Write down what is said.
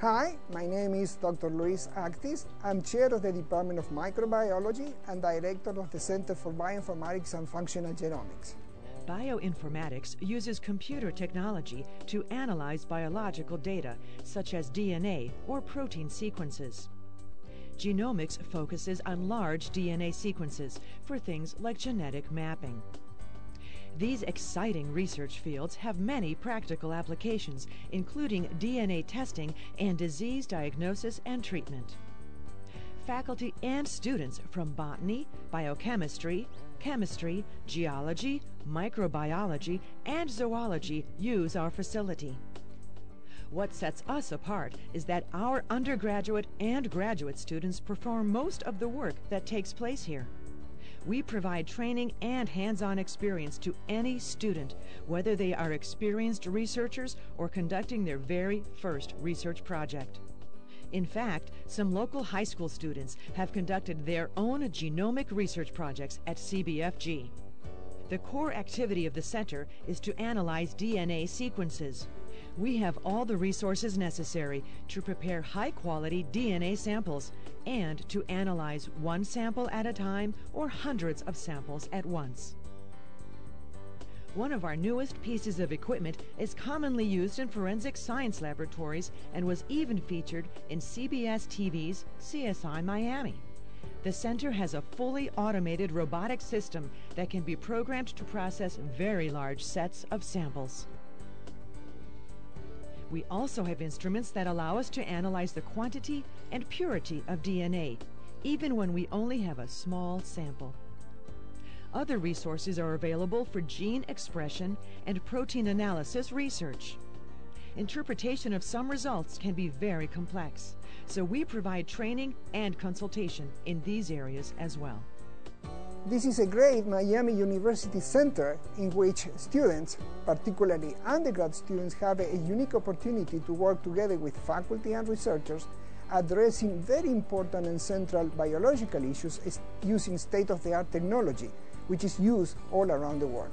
Hi, my name is Dr. Luis Actis. I'm chair of the Department of Microbiology and director of the Center for Bioinformatics and Functional Genomics. Bioinformatics uses computer technology to analyze biological data, such as DNA or protein sequences. Genomics focuses on large DNA sequences for things like genetic mapping. These exciting research fields have many practical applications, including DNA testing and disease diagnosis and treatment. Faculty and students from botany, biochemistry, chemistry, geology, microbiology, and zoology use our facility. What sets us apart is that our undergraduate and graduate students perform most of the work that takes place here. We provide training and hands-on experience to any student, whether they are experienced researchers or conducting their very first research project. In fact, some local high school students have conducted their own genomic research projects at CBFG. The core activity of the center is to analyze DNA sequences. We have all the resources necessary to prepare high quality DNA samples and to analyze one sample at a time or hundreds of samples at once. One of our newest pieces of equipment is commonly used in forensic science laboratories and was even featured in CBS TV's CSI Miami. The center has a fully automated robotic system that can be programmed to process very large sets of samples. We also have instruments that allow us to analyze the quantity and purity of DNA, even when we only have a small sample. Other resources are available for gene expression and protein analysis research. Interpretation of some results can be very complex, so we provide training and consultation in these areas as well. This is a great Miami University center in which students, particularly undergrad students, have a unique opportunity to work together with faculty and researchers addressing very important and central biological issues using state-of-the-art technology, which is used all around the world.